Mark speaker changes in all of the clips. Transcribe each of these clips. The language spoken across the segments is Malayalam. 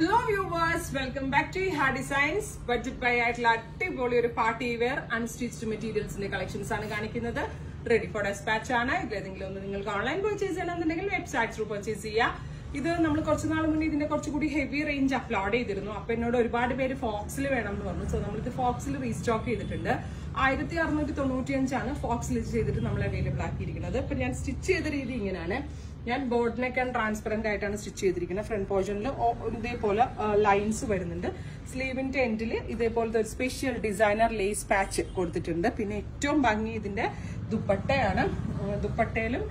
Speaker 1: Hello viewers welcome back to ha designs budget buy ആയിട്ടുള്ള അടിപൊളി ഒരു പാർട്ടി വെയർ അൺസ്റ്റിച്ച്ഡ് മെറ്റീരിയൽസിന്റെ കളക്ഷൻസ് ആണ് കാണിക്കുന്നത്. റെഡി ഫോർ ഡെസ്പാച്ച് ആണ്. ഇതിലേതെങ്കിലും ഒന്ന് നിങ്ങൾക്ക് ഓൺലൈൻ പർച്ചേസ് ചെയ്യണമെന്നുണ്ടെങ്കിൽ വെബ്സൈറ്റ് ത്രൂ പർച്ചേസ് ചെയ്യാം. ഇത് നമ്മൾ കുറച്ച് നാൾ മുന്നേ ഇതിന്റെ കുറച്ചുകൂടി ഹെവി റേഞ്ച് അപ്ലോഡ് ചെയ്തിരുന്നു. അപ്പൊ എന്നോട് ഒരുപാട് പേര് ഫോക്സിൽ വേണം എന്ന് പറഞ്ഞു. സോ നമ്മളിത് ഫോക്സിൽ റീസ്റ്റോക്ക് ചെയ്തിട്ടുണ്ട്. ആയിരത്തി അറുന്നൂറ്റി തൊണ്ണൂറ്റി അഞ്ചാണ് ഫോക്സിൽ ചെയ്തിട്ട് നമ്മൾ അവൈലബിൾ ആക്കിയിരിക്കുന്നത്. ഇപ്പൊ ഞാൻ സ്റ്റിച്ച് ചെയ്ത രീതി ഇങ്ങനെയാണ്. ഞാൻ ബോർഡ് നെക്ക് ആൻഡ് ട്രാൻസ്പെറന്റ് ആയിട്ടാണ് സ്റ്റിച്ച് ചെയ്തിരിക്കുന്നത്. ഫ്രണ്ട് പോർഷനിൽ ഇതേപോലെ ലൈൻസ് വരുന്നുണ്ട്. സ്ലീവിന്റെ എൻഡിൽ ഇതേപോലത്തെ ഒരു സ്പെഷ്യൽ ഡിസൈനർ ലേസ് പാച്ച് കൊടുത്തിട്ടുണ്ട്. പിന്നെ ഏറ്റവും ഭംഗി ഇതിന്റെ ദുപ്പട്ടയാണ്. ദുപ്പട്ടയിലും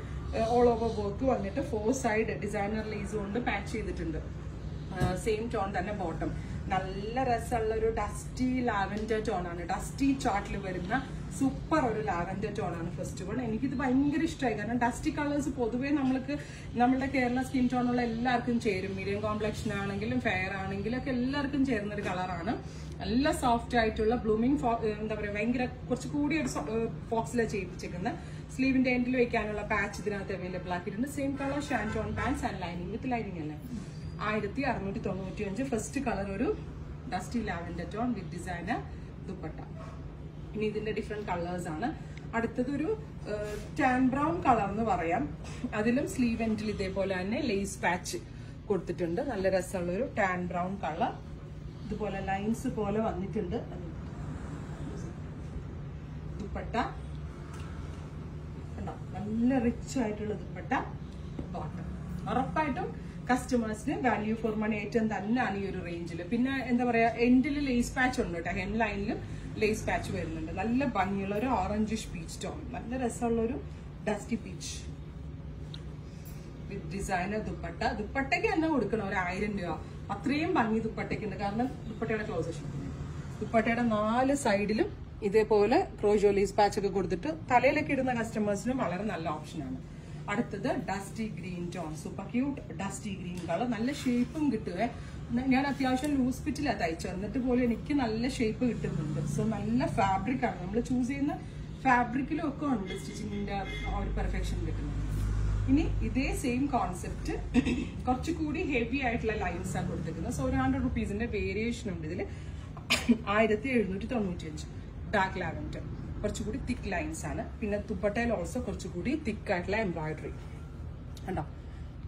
Speaker 1: ഓൾ ഓവർ വർക്ക് വന്നിട്ട് ഫോർ സൈഡ് ഡിസൈനർ ലേസ് കൊണ്ട് പാച്ച് ചെയ്തിട്ടുണ്ട്. സെയിം ടോൺ തന്നെ ബോട്ടം നല്ല രസമുള്ള ഒരു ഡസ്റ്റി ലാവൻഡർ ടോൺ ആണ്. ഡസ്റ്റി ചാർട്ടിൽ വരുന്ന സൂപ്പർ ഒരു ലാവൻഡർ ടോൺ ആണ് ഫസ്റ്റ് വൺ എനിക്കിത് ഭയങ്കര ഇഷ്ടമായി കാരണം ഡസ്റ്റി കളേഴ്സ് പൊതുവേ നമ്മൾക്ക് നമ്മുടെ കേരള സ്കിൻ ടോണുള്ള എല്ലാവർക്കും ചേരും. മീഡിയം കോംപ്ലക്ഷൻ ആണെങ്കിലും ഫെയർ ആണെങ്കിലും ഒക്കെ എല്ലാവർക്കും ചേരുന്ന ഒരു കളറാണ് നല്ല സോഫ്റ്റ് ആയിട്ടുള്ള ബ്ലൂമിങ് എന്താ പറയുക ഭയങ്കര കുറച്ച് കൂടി ഒരു ഫോക്സിലാണ് ചെയ്യിപ്പിച്ചിരിക്കുന്നത് സ്ലീവിന്റെ എൻഡിൽ വെക്കാനുള്ള പാച്ച് ഇതിനകത്ത് അവൈലബിൾ ആക്കിയിട്ടുണ്ട്. Same colour shantoon pants and lining with lining അല്ലേ? ആയിരത്തി അറുന്നൂറ്റി തൊണ്ണൂറ്റി അഞ്ച് ഫസ്റ്റ് കളർ ഒരു dusty lavender tone with designer dupatta ഇനി ഇതിന്റെ ഡിഫറെന്റ് കളേഴ്സ് ആണ്. അടുത്തത് ഒരു ടാൻ ബ്രൗൺ കളർ എന്ന് പറയാം. അതിലും സ്ലീവ് എൻഡിൽ ഇതേപോലെ തന്നെ ലേസ് പാച്ച് കൊടുത്തിട്ടുണ്ട്. നല്ല രസമുള്ള ഒരു ടാൻ ബ്രൗൺ കളർ ഇതുപോലെ ലൈൻസ് പോലെ വന്നിട്ടുണ്ട്. ദുപ്പട്ട. നല്ല റിച്ച് ആയിട്ടുള്ള ദുപ്പട്ട. ബോട്ടം ഉറപ്പായിട്ടും കസ്റ്റമേഴ്സിന് വാല്യൂ ഫോർ മണി ഏറ്റവും തന്നെയാണ് ഈ ഒരു റേഞ്ചിൽ പിന്നെ എന്താ പറയാ എൻഡിൽ ലേസ് പാച്ച് ഉണ്ട് കേട്ടോ. ഹെം ലൈനിലും ലേസ് പാച്ച് വരുന്നുണ്ട്. നല്ല ഭംഗിയുള്ള ഒരു ഓറഞ്ച് പീച്ച് ടോൺ നല്ല രസമുള്ള ഒരു dusty peach with designer dupatta. ദുപ്പട്ടയ്ക്ക് തന്നെ കൊടുക്കണം? ഒരു ആയിരം രൂപ. അത്രയും ഭംഗി ദുപ്പട്ടയ്ക്ക് ഉണ്ട് കാരണം ദുപ്പട്ടയുടെ ക്ലോസ് ദുപ്പട്ടയുടെ നാല് സൈഡിലും ഇതേപോലെ ക്രോജോലീസ് പാച്ച് ഒക്കെ കൊടുത്തിട്ട് തലയിലൊക്കെ ഇടുന്ന കസ്റ്റമേഴ്സിനും വളരെ നല്ല ഓപ്ഷനാണ് അടുത്തത് dusty green tone super cute dusty green colour നല്ല ഷേപ്പും കിട്ടുവേ. ഞാൻ അത്യാവശ്യം ലൂസ് ഫിറ്റിലാണ് തയ്ച്ചത് എന്നിട്ട് പോലും എനിക്ക് നല്ല ഷേപ്പ് കിട്ടുന്നുണ്ട്. സോ നല്ല ഫാബ്രിക് ആണ്. നമ്മൾ ചൂസ് ചെയ്യുന്ന ഫാബ്രിക്കിലും ഒക്കെ ഉണ്ട് സ്റ്റിച്ചിങ്ങിന്റെ ഒരു പെർഫെക്ഷൻ കിട്ടുന്നത്. ഇനി ഇതേ സെയിം കോൺസെപ്റ്റ് കുറച്ചുകൂടി ഹെവി ആയിട്ടുള്ള ലൈൻസ് ആണ് കൊടുത്തിരിക്കുന്നത്. സോ ഒരു ഹൺഡ്രഡ് റുപ്പീസിന്റെ വേരിയേഷൻ ഉണ്ട് ഇതിൽ ആയിരത്തി എഴുന്നൂറ്റി തൊണ്ണൂറ്റി അഞ്ച് ബാക്ക് കുറച്ചുകൂടി തിക്ക് ലൈൻസ് ആണ്. പിന്നെ ദുപ്പട്ടയിൽ ഓൾസോ കുറച്ചുകൂടി തിക്ക് ആയിട്ടുള്ള എംബ്രോയിഡറി കണ്ടോ?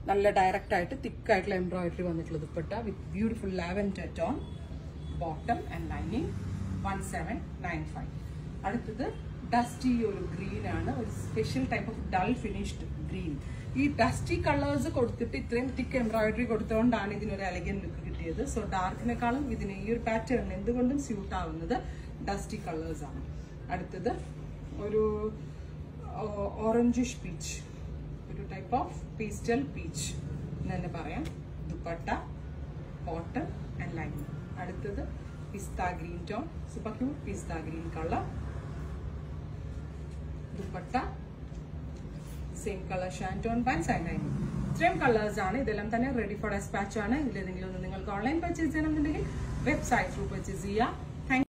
Speaker 1: നല്ല ഡയറക്റ്റ് ആയിട്ട് തിക്ക് ആയിട്ടുള്ള എംബ്രോയിഡറി വന്നിട്ടുള്ള dupatta with beautiful lavender tone bottom and lining one seven nine five അടുത്തത് ഡസ്റ്റി ഒരു ഗ്രീൻ ആണ്. ഒരു special type of dull finished green ഈ ഡസ്റ്റി കളേഴ്സ് കൊടുത്തിട്ട് ഇത്രയും തിക്ക് എംബ്രോയിഡറി കൊടുത്തുകൊണ്ടാണ് ഇതിനൊരു എലഗൻ ലുക്ക് കിട്ടിയത്. സോ ഡാർക്കിനെക്കാളും ഇതിന് ഈ ഒരു പാറ്റേൺ എന്തുകൊണ്ടും സ്യൂട്ട് ആവുന്നത് ഡസ്റ്റി കളേഴ്സ് ആണ്. അടുത്തത് ഒരു ഓറഞ്ചിഷ് പീച്ച് ഒരു ടൈപ്പ് ഓഫ് പീസ്റ്റൽ പീച്ച് എന്ന് തന്നെ പറയാം. ദുപ്പട്ട കോട്ടൺ ആൻഡ് ലൈനിങ് അടുത്തത് pista green tone. Super cute pista green colour. Dupatta same colour shantoon pants and lining ഇത്രയും കളേഴ്സ് ആണ്. ഇതെല്ലാം തന്നെ റെഡി ഫോർ ഡെസ്പാച്ച് ആണ്. ഇതിലേതെങ്കിലും ഒന്ന് നിങ്ങൾക്ക് ഓൺലൈൻ പർച്ചേസ് ചെയ്യണമെന്നുണ്ടെങ്കിൽ വെബ്സൈറ്റ് ത്രൂ പർച്ചേസ് ചെയ്യാം.